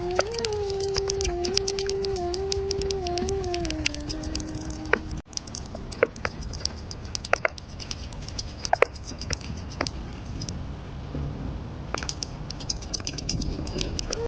Mm-hmm.